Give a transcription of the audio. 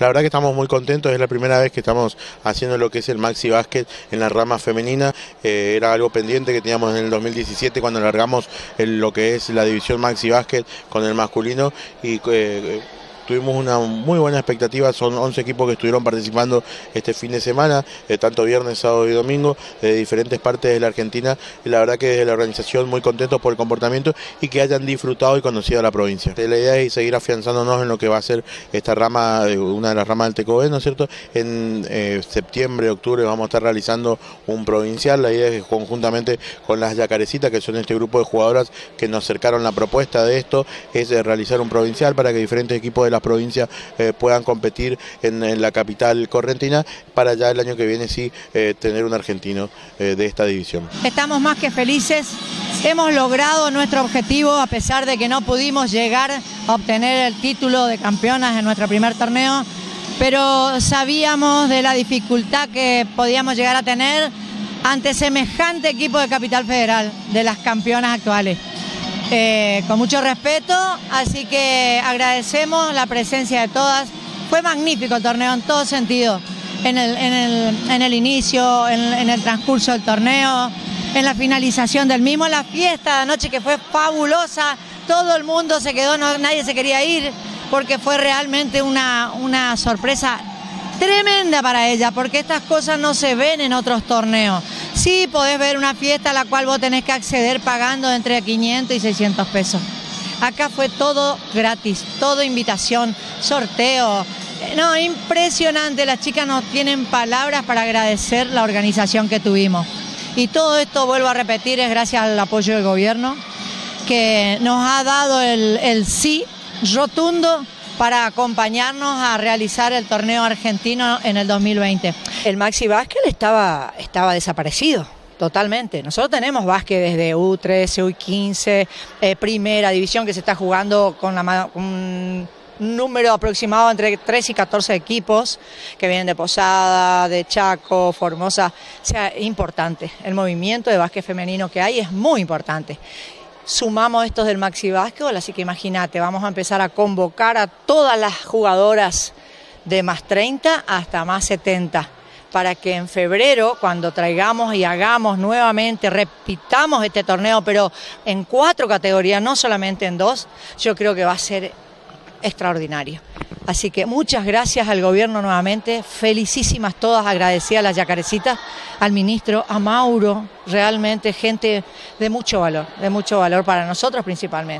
La verdad que estamos muy contentos, es la primera vez que estamos haciendo lo que es el Maxi Básquet en la rama femenina. Eh, era algo pendiente que teníamos en el 2017 cuando largamos lo que es la división Maxi Básquet con el masculino y eh, tuvimos una muy buena expectativa, son 11 equipos que estuvieron participando este fin de semana, eh, tanto viernes, sábado y domingo, de diferentes partes de la Argentina, la verdad que desde la organización muy contentos por el comportamiento y que hayan disfrutado y conocido la provincia. La idea es seguir afianzándonos en lo que va a ser esta rama, eh, una de las ramas del TECOE, ¿no es cierto? En eh, septiembre, octubre vamos a estar realizando un provincial, la idea es que conjuntamente con las yacarecitas, que son este grupo de jugadoras que nos acercaron la propuesta de esto, es realizar un provincial para que diferentes equipos de la provincias eh, puedan competir en, la capital correntina para ya el año que viene sí eh, tener un argentino eh, de esta división. Estamos más que felices, hemos logrado nuestro objetivo a pesar de que no pudimos llegar a obtener el título de campeonas en nuestro primer torneo, pero sabíamos de la dificultad que podíamos llegar a tener ante semejante equipo de Capital Federal, de las campeonas actuales. Eh, con mucho respeto, así que agradecemos la presencia de todas. Fue magnífico el torneo en todo sentido, en el, inicio, en, el transcurso del torneo, en la finalización del mismo, la fiesta de anoche que fue fabulosa, todo el mundo se quedó, nadie se quería ir, porque fue realmente una, una sorpresa tremenda para ella, porque estas cosas no se ven en otros torneos. Sí, podés ver una fiesta a la cual vos tenés que acceder pagando entre 500 y 600 pesos. Acá fue todo gratis, todo invitación, sorteo. No, impresionante, las chicas no tienen palabras para agradecer la organización que tuvimos. Y todo esto, vuelvo a repetir, es gracias al apoyo del gobierno, que nos ha dado el, el sí rotundo para acompañarnos a realizar el torneo argentino en el 2020. El Maxi Básquet estaba, estaba desaparecido. Totalmente. Nosotros tenemos básquet desde U13, U15, eh, primera división que se está jugando con, un número aproximado entre 3 y 14 equipos que vienen de Posada, de Chaco, Formosa. O sea, importante. El movimiento de básquet femenino que hay es muy importante sumamos estos del Maxi Básquetbol, así que imagínate, vamos a empezar a convocar a todas las jugadoras de más 30 hasta más 70 para que en febrero, cuando traigamos y hagamos nuevamente, repitamos este torneo, pero en cuatro categorías, no solamente en dos, yo creo que va a ser extraordinario. Así que muchas gracias al gobierno nuevamente, felicísimas todas, agradecidas a las yacarecitas, al ministro, a Mauro, realmente gente de mucho valor, de mucho valor para nosotros principalmente.